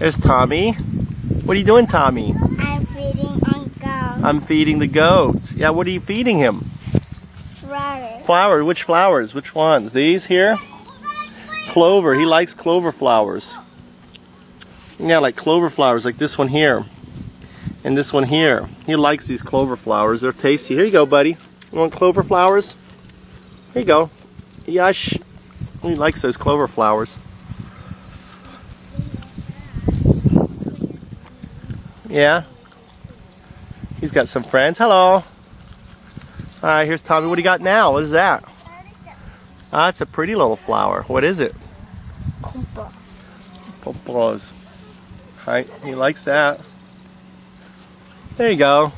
There's Tommy. What are you doing, Tommy? I'm feeding on goat. I'm feeding the goats. Yeah, what are you feeding him? Flowers. Flower. Which flowers? Which ones? These here? Clover. He likes clover flowers. Yeah, like clover flowers, like this one here. And this one here. He likes these clover flowers. They're tasty. Here you go, buddy. You want clover flowers? Here you go. Yush. He likes those clover flowers. Yeah. He's got some friends. Hello. All right, here's Tommy. What do you got now? What is that? Ah, it's a pretty little flower. What is it? Kumpa. Popos. Right, he likes that. There you go.